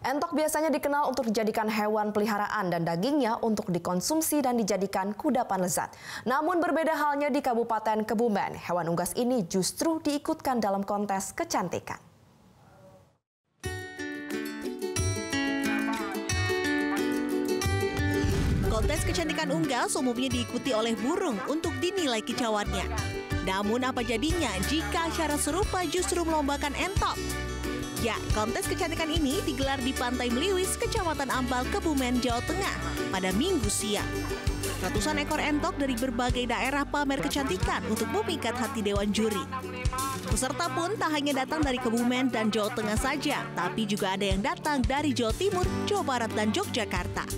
Entok biasanya dikenal untuk dijadikan hewan peliharaan dan dagingnya untuk dikonsumsi dan dijadikan kudapan lezat. Namun berbeda halnya di Kabupaten Kebumen, hewan unggas ini justru diikutkan dalam kontes kecantikan. Kontes kecantikan unggas umumnya diikuti oleh burung untuk dinilai kicauannya. Namun apa jadinya jika acara serupa justru melombakan entok? Ya, kontes kecantikan ini digelar di Pantai Meliwis, Kecamatan Ambal, Kebumen, Jawa Tengah pada minggu siang. Ratusan ekor entok dari berbagai daerah pamer kecantikan untuk memikat hati dewan juri. Peserta pun tak hanya datang dari Kebumen dan Jawa Tengah saja, tapi juga ada yang datang dari Jawa Timur, Jawa Barat, dan Yogyakarta.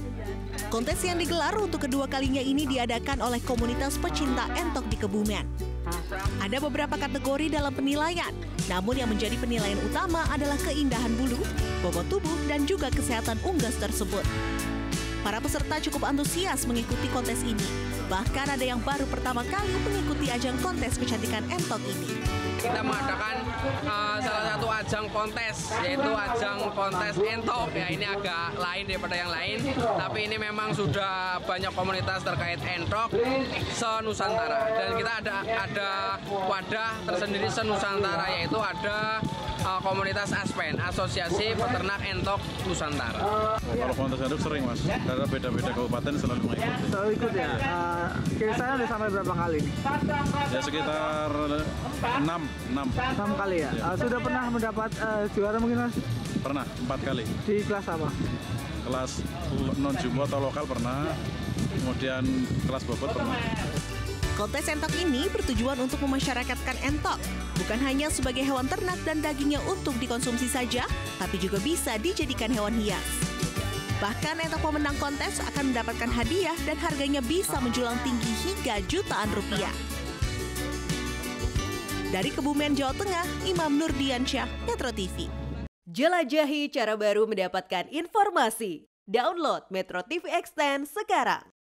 Kontes yang digelar untuk kedua kalinya ini diadakan oleh komunitas pecinta entok di Kebumen. Ada beberapa kategori dalam penilaian, namun yang menjadi penilaian utama adalah keindahan bulu, bobot tubuh, dan juga kesehatan unggas tersebut. Para peserta cukup antusias mengikuti kontes ini. Bahkan ada yang baru pertama kali mengikuti ajang kontes kecantikan entok ini. Kita mengadakan uh, salah satu ajang kontes, yaitu ajang kontes entok. Ya ini agak lain daripada yang lain, tapi ini memang sudah banyak komunitas terkait entok senusantara. Dan kita ada ada wadah tersendiri senusantara, yaitu ada uh, komunitas ASPEN, Asosiasi Peternak Entok Nusantara. Kalau kontes aduk sering mas, karena beda-beda kabupaten selalu mengikuti. Selalu ikut ya? Uh, kira-kira udah sampai berapa kali? Ya sekitar 6, 6. 6 kali ya? ya. Uh, sudah pernah mendapat uh, juara mungkin mas? Pernah, 4 kali. Di kelas apa? Kelas non jumbo atau lokal pernah, kemudian kelas bobot pernah. Kontes entok ini bertujuan untuk memasyarakatkan entok, bukan hanya sebagai hewan ternak dan dagingnya untuk dikonsumsi saja, tapi juga bisa dijadikan hewan hias. Bahkan entok pemenang kontes akan mendapatkan hadiah dan harganya bisa menjulang tinggi hingga jutaan rupiah. Dari Kebumen, Jawa Tengah, Imam Nurdiansyah, Metro TV. Jelajahi cara baru mendapatkan informasi. Download Metro TV Extend sekarang.